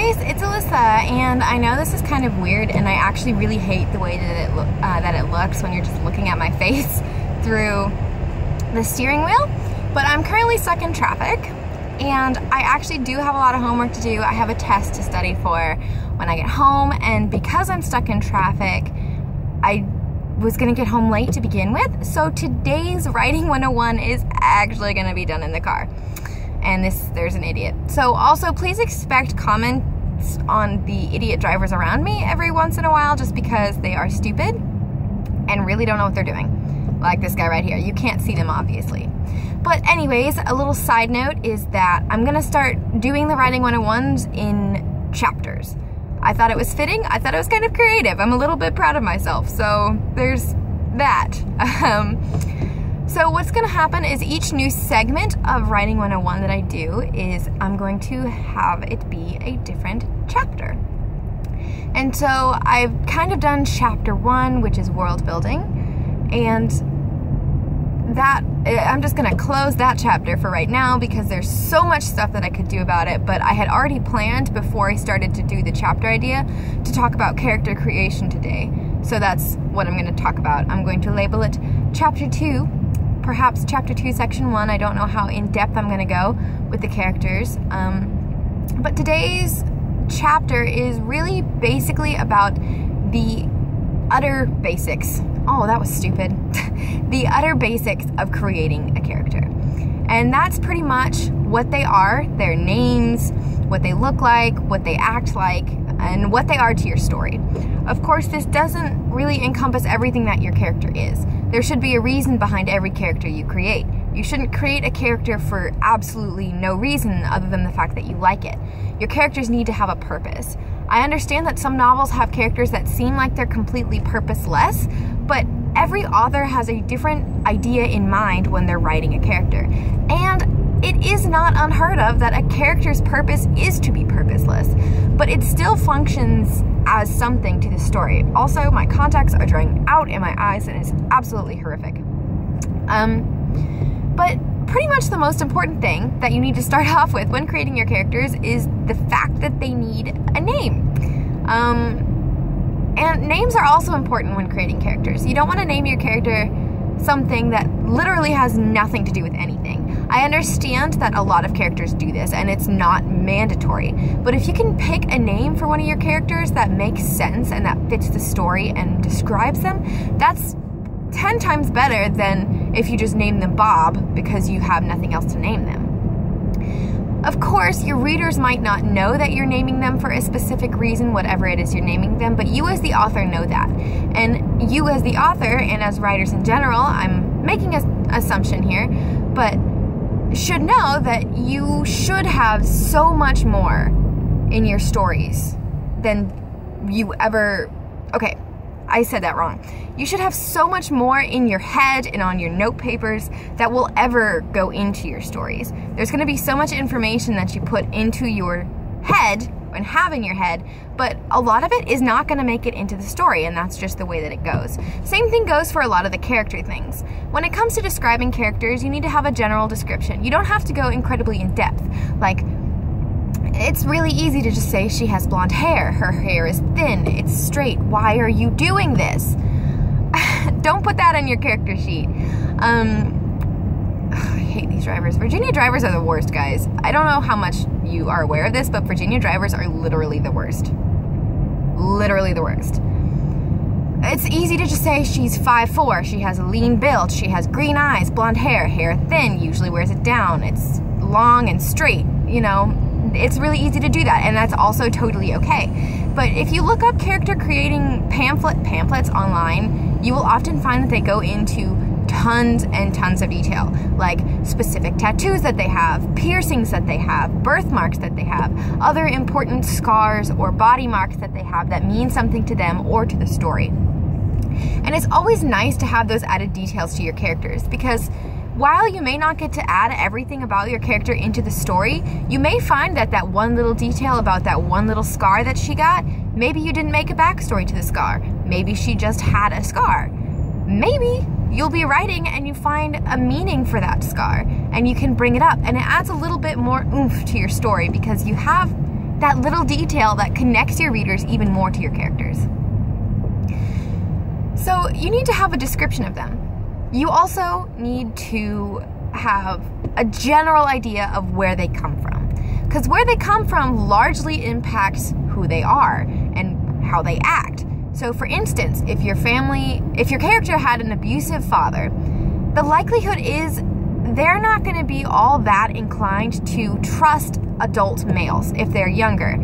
guys, it's Elicia, and I know this is kind of weird, and I actually really hate the way that it uh, that it looks when you're just looking at my face through the steering wheel. But I'm currently stuck in traffic, and I actually do have a lot of homework to do. I have a test to study for when I get home, and because I'm stuck in traffic, I was gonna get home late to begin with. So today's Writing 101 is actually gonna be done in the car and this there's an idiot. So also please expect comments on the idiot drivers around me every once in a while just because they are stupid and really don't know what they're doing. Like this guy right here. You can't see them obviously. But anyways, a little side note is that I'm gonna start doing the Writing 101s in chapters. I thought it was fitting. I thought it was kind of creative. I'm a little bit proud of myself. So there's that. Um, so what's gonna happen is each new segment of Writing 101 that I do is I'm going to have it be a different chapter. And so I've kind of done chapter one, which is world building, and that eh, I'm just gonna close that chapter for right now because there's so much stuff that I could do about it, but I had already planned before I started to do the chapter idea to talk about character creation today. So that's what I'm gonna talk about. I'm going to label it chapter two, perhaps chapter 2, section 1. I don't know how in depth I'm going to go with the characters. Um, but today's chapter is really basically about the utter basics. Oh, that was stupid. the utter basics of creating a character. And that's pretty much what they are their names, what they look like, what they act like, and what they are to your story. Of course, this doesn't really encompass everything that your character is. There should be a reason behind every character you create. You shouldn't create a character for absolutely no reason other than the fact that you like it. Your characters need to have a purpose. I understand that some novels have characters that seem like they're completely purposeless, but every author has a different idea in mind when they're writing a character. And it is not unheard of that a character's purpose is to be purposeless, but it still functions as something to the story. Also, my contacts are drying out in my eyes and it's absolutely horrific. Um, but pretty much the most important thing that you need to start off with when creating your characters is the fact that they need a name. Um, and names are also important when creating characters. You don't want to name your character something that literally has nothing to do with anything. I understand that a lot of characters do this and it's not mandatory, but if you can pick a name for one of your characters that makes sense and that fits the story and describes them, that's 10 times better than if you just name them Bob because you have nothing else to name them. Of course, your readers might not know that you're naming them for a specific reason, whatever it is you're naming them, but you as the author know that. And you as the author, and as writers in general, I'm making an assumption here, but should know that you should have so much more in your stories than you ever. Okay, I said that wrong. You should have so much more in your head and on your note papers that will ever go into your stories. There's going to be so much information that you put into your head and have in your head, but a lot of it is not going to make it into the story, and that's just the way that it goes. Same thing goes for a lot of the character things. When it comes to describing characters, you need to have a general description. You don't have to go incredibly in depth, like it's really easy to just say she has blonde hair. Her hair is thin. It's straight. Why are you doing this? Don't put that on your character sheet. Um, I hate these drivers. Virginia drivers are the worst, guys. I don't know how much you are aware of this, but Virginia drivers are literally the worst. Literally the worst. It's easy to just say she's 5'4", she has a lean build, she has green eyes, blonde hair, hair thin, usually wears it down, it's long and straight, you know, it's really easy to do that, and that's also totally okay. But if you look up character creating pamphlet pamphlets online, you will often find that they go into tons and tons of detail, like specific tattoos that they have, piercings that they have, birthmarks that they have, other important scars or body marks that they have that mean something to them or to the story. And it's always nice to have those added details to your characters because while you may not get to add everything about your character into the story, you may find that that one little detail about that one little scar that she got, maybe you didn't make a backstory to the scar. Maybe she just had a scar. Maybe you'll be writing and you find a meaning for that scar and you can bring it up and it adds a little bit more oomph to your story because you have that little detail that connects your readers even more to your characters. So you need to have a description of them. You also need to have a general idea of where they come from. Because where they come from largely impacts who they are and how they act. So, for instance, if your family, if your character had an abusive father, the likelihood is they're not going to be all that inclined to trust adult males if they're younger.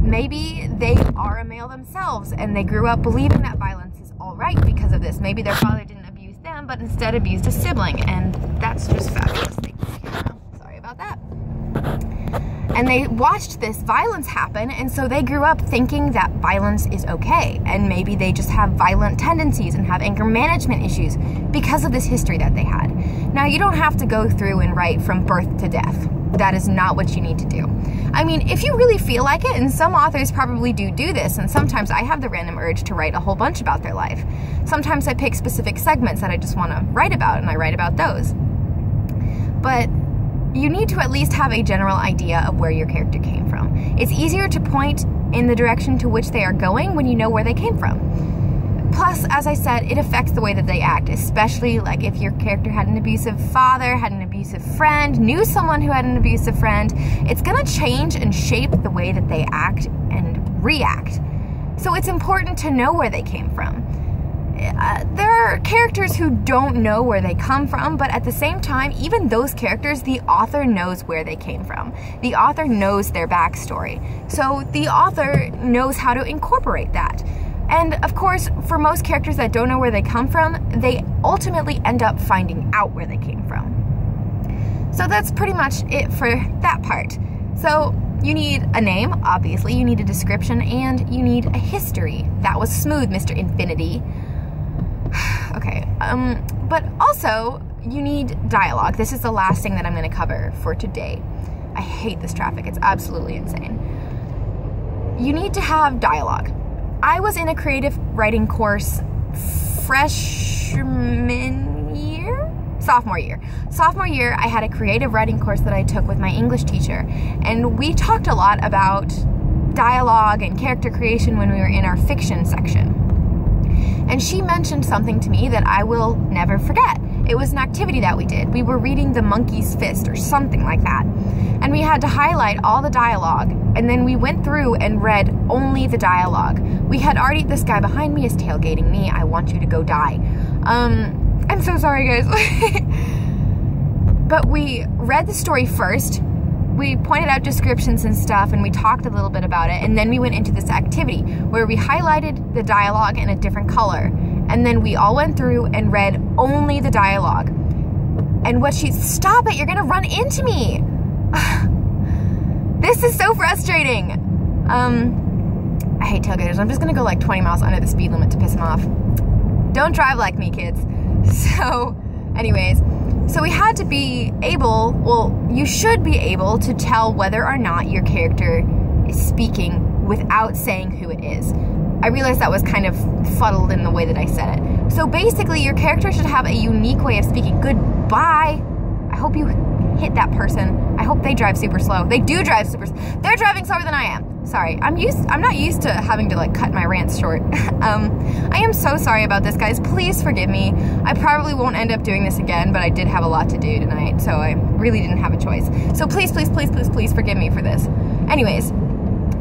Maybe they are a male themselves and they grew up believing that violence is all right because of this. Maybe their father didn't abuse them, but instead abused a sibling, and that's just fabulous. Sorry about that. And they watched this violence happen, and so they grew up thinking that violence is okay. And maybe they just have violent tendencies and have anger management issues because of this history that they had. Now, you don't have to go through and write from birth to death. That is not what you need to do. I mean, if you really feel like it, and some authors probably do do this, and sometimes I have the random urge to write a whole bunch about their life. Sometimes I pick specific segments that I just want to write about, and I write about those. But you need to at least have a general idea of where your character came from. It's easier to point in the direction to which they are going when you know where they came from. Plus, as I said, it affects the way that they act, especially like if your character had an abusive father, had an abusive friend, knew someone who had an abusive friend, it's gonna change and shape the way that they act and react. So it's important to know where they came from. Uh, there are characters who don't know where they come from, but at the same time, even those characters, the author knows where they came from. The author knows their backstory. So the author knows how to incorporate that. And of course, for most characters that don't know where they come from, they ultimately end up finding out where they came from. So that's pretty much it for that part. So you need a name, obviously, you need a description, and you need a history. That was smooth, Mr. Infiniti. Okay, um, but also you need dialogue. This is the last thing that I'm going to cover for today. I hate this traffic. It's absolutely insane. You need to have dialogue. I was in a creative writing course freshman year? Sophomore year. Sophomore year, I had a creative writing course that I took with my English teacher, and we talked a lot about dialogue and character creation when we were in our fiction section. And she mentioned something to me that I will never forget. It was an activity that we did. We were reading The Monkey's Fist or something like that. And we had to highlight all the dialogue. And then we went through and read only the dialogue. We had already, this guy behind me is tailgating me. I want you to go die. Um, I'm so sorry, guys. but we read the story first we pointed out descriptions and stuff and we talked a little bit about it and then we went into this activity where we highlighted the dialogue in a different color. And then we all went through and read only the dialogue. And what she stop it you're gonna run into me. This is so frustrating. Um i hate tailgaters. I'm just gonna go like 20 miles under the speed limit to piss them off. Don't drive like me kids. So anyways so we had to be able, well, you should be able to tell whether or not your character is speaking without saying who it is. I realized that was kind of fuddled in the way that I said it. So basically, your character should have a unique way of speaking. Goodbye. I hope you hit that person. I hope they drive super slow. They do drive super. They're driving slower than I am. Sorry, I'm used. I'm not used to having to like cut my rants short. um, I am so sorry about this, guys. Please forgive me. I probably won't end up doing this again, but I did have a lot to do tonight, so I really didn't have a choice. So please, please, please, please, please forgive me for this. Anyways,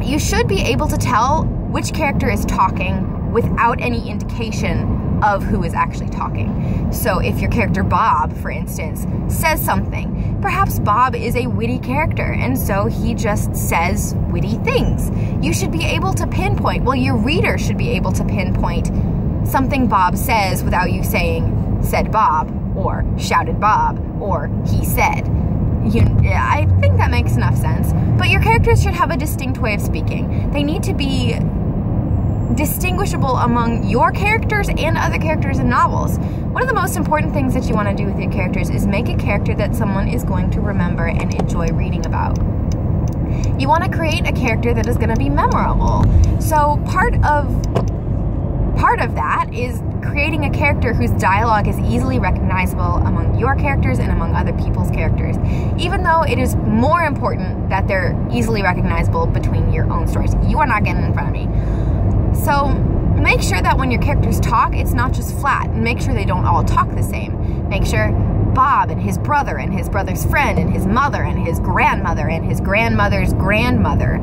you should be able to tell which character is talking without any indication of who is actually talking. So if your character Bob, for instance, says something, perhaps Bob is a witty character and so he just says witty things. You should be able to pinpoint, well, your reader should be able to pinpoint something Bob says without you saying, said Bob, or shouted Bob, or he said. You, I think that makes enough sense. But your characters should have a distinct way of speaking. They need to be distinguishable among your characters and other characters in novels. One of the most important things that you want to do with your characters is make a character that someone is going to remember and enjoy reading about. You want to create a character that is going to be memorable. So part of part of that is creating a character whose dialogue is easily recognizable among your characters and among other people's characters, even though it is more important that they're easily recognizable between your own stories. You are not getting in front of me. So make sure that when your characters talk, it's not just flat. Make sure they don't all talk the same. Make sure Bob and his brother and his brother's friend and his mother and his grandmother and his grandmother's grandmother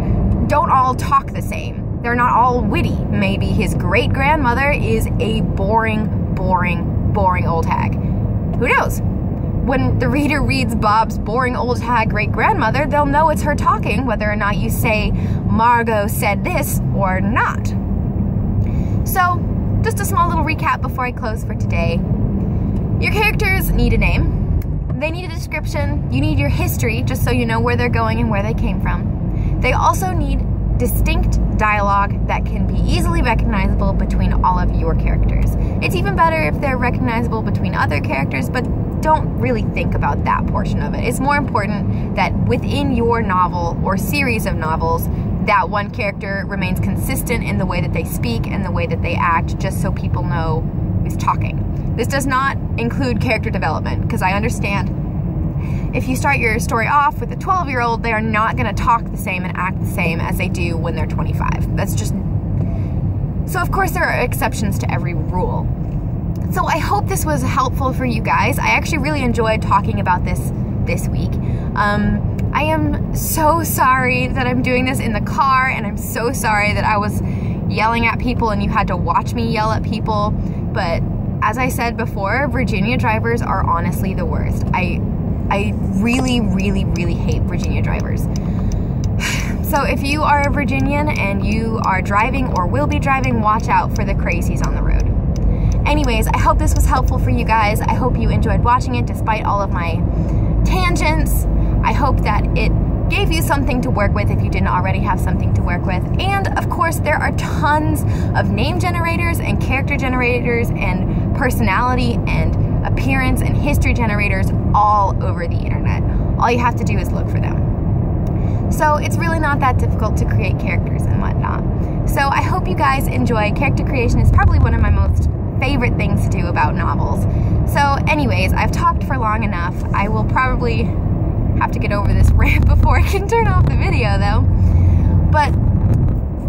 don't all talk the same. They're not all witty. Maybe his great grandmother is a boring, boring, boring old hag. Who knows? When the reader reads Bob's boring old hag great grandmother, they'll know it's her talking, whether or not you say, Margot said this or not. So, just a small little recap before I close for today. Your characters need a name. They need a description. You need your history, just so you know where they're going and where they came from. They also need distinct dialogue that can be easily recognizable between all of your characters. It's even better if they're recognizable between other characters, but don't really think about that portion of it. It's more important that within your novel or series of novels, that one character remains consistent in the way that they speak and the way that they act, just so people know who's talking. This does not include character development because I understand if you start your story off with a 12 year old, they are not going to talk the same and act the same as they do when they're 25. That's just. So, of course, there are exceptions to every rule. So, I hope this was helpful for you guys. I actually really enjoyed talking about this this week. Um, I am so sorry that I'm doing this in the car, and I'm so sorry that I was yelling at people and you had to watch me yell at people. But as I said before, Virginia drivers are honestly the worst. I I really, really, really hate Virginia drivers. So if you are a Virginian and you are driving or will be driving, watch out for the crazies on the road. Anyways, I hope this was helpful for you guys. I hope you enjoyed watching it despite all of my tangents. I hope that it gave you something to work with if you didn't already have something to work with. And of course, there are tons of name generators and character generators and personality and appearance and history generators all over the internet. All you have to do is look for them. So it's really not that difficult to create characters and whatnot. So I hope you guys enjoy. Character creation is probably one of my most favorite things to do about novels. So anyways, I've talked for long enough. I will probably have to get over this rant before I can turn off the video though. But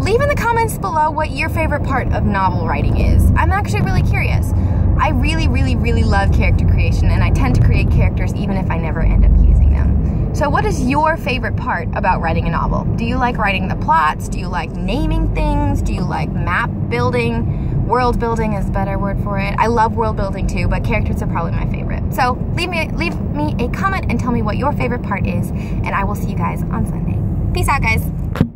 leave in the comments below what your favorite part of novel writing is. I'm actually really curious. I really, really, really love character creation and I tend to create characters even if I never end up using them. So what is your favorite part about writing a novel? Do you like writing the plots? Do you like naming things? Do you like map building? World building is a better word for it. I love world building too, but characters are probably my favorite. So leave me leave me a comment and tell me what your favorite part is, and I will see you guys on Sunday. Peace out, guys.